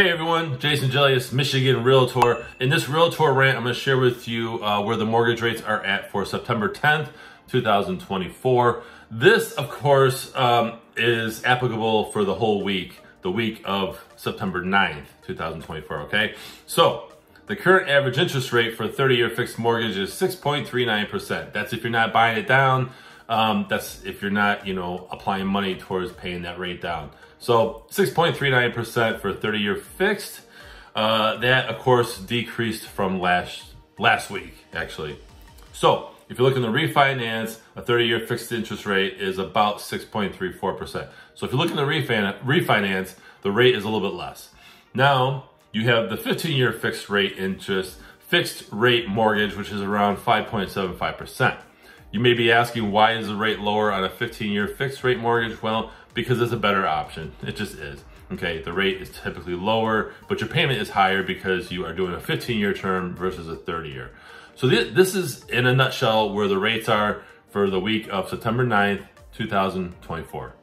Hey everyone, Jason Gelios, Michigan Realtor. In this Realtor rant, I'm going to share with you uh, where the mortgage rates are at for September 10th, 2024. This, of course, um, is applicable for the whole week, the week of September 9th, 2024, okay? So, the current average interest rate for a 30-year fixed mortgage is 6.39%. That's if you're not buying it down. Um, that's if you're not, you know, applying money towards paying that rate down. So 6.39% for 30-year fixed. Uh, that, of course, decreased from last last week, actually. So if you're looking to refinance, a 30-year fixed interest rate is about 6.34%. So if you're looking to refinance, the rate is a little bit less. Now, you have the 15-year fixed rate interest, fixed rate mortgage, which is around 5.75%. You may be asking, why is the rate lower on a 15-year fixed rate mortgage? Well, because it's a better option. It just is. Okay, the rate is typically lower, but your payment is higher because you are doing a 15-year term versus a 30-year. So th this is, in a nutshell, where the rates are for the week of September 9th, 2024.